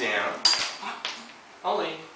down. Ollie.